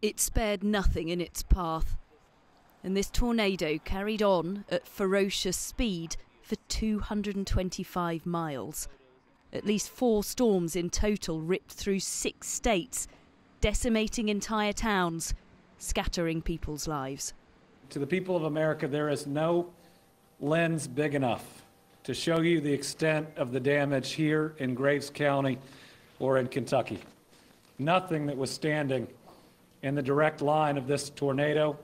It spared nothing in its path. And this tornado carried on at ferocious speed for 225 miles. At least four storms in total ripped through six states, decimating entire towns, scattering people's lives. To the people of America, there is no lens big enough to show you the extent of the damage here in Graves County or in Kentucky. Nothing that was standing in the direct line of this tornado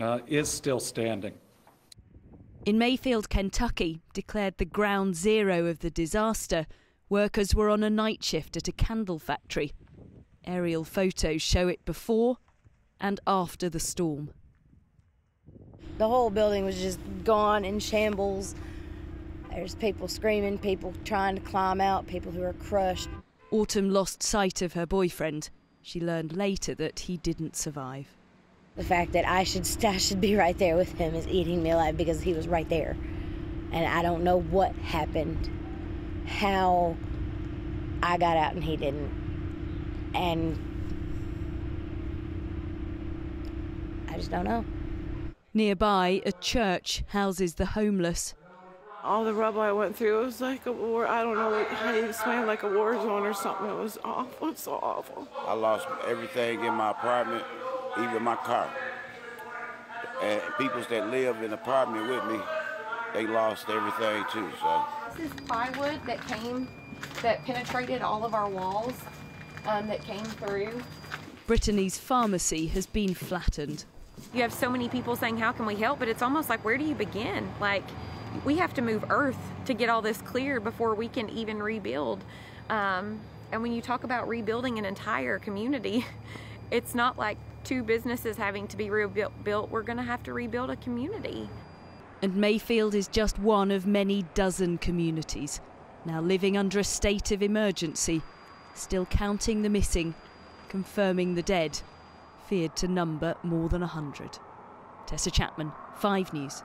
uh, is still standing. In Mayfield, Kentucky, declared the ground zero of the disaster, workers were on a night shift at a candle factory. Aerial photos show it before and after the storm. The whole building was just gone in shambles. There's people screaming, people trying to climb out, people who are crushed. Autumn lost sight of her boyfriend. She learned later that he didn't survive. The fact that I should I should be right there with him is eating me alive because he was right there. And I don't know what happened, how I got out and he didn't. And I just don't know. Nearby, a church houses the homeless. All the rubble I went through, it was like a war. I don't know how you explain, like a war zone or something. It was awful. It's so awful. I lost everything in my apartment, even my car. And people that live in the apartment with me, they lost everything too. So this is plywood that came, that penetrated all of our walls, um, that came through. Brittany's pharmacy has been flattened. You have so many people saying, "How can we help?" But it's almost like, where do you begin? Like, we have to move Earth to get all this cleared before we can even rebuild. Um, and when you talk about rebuilding an entire community, it's not like two businesses having to be rebuilt. We're going to have to rebuild a community. And Mayfield is just one of many dozen communities now living under a state of emergency, still counting the missing, confirming the dead, feared to number more than a hundred. Tessa Chapman, 5 News.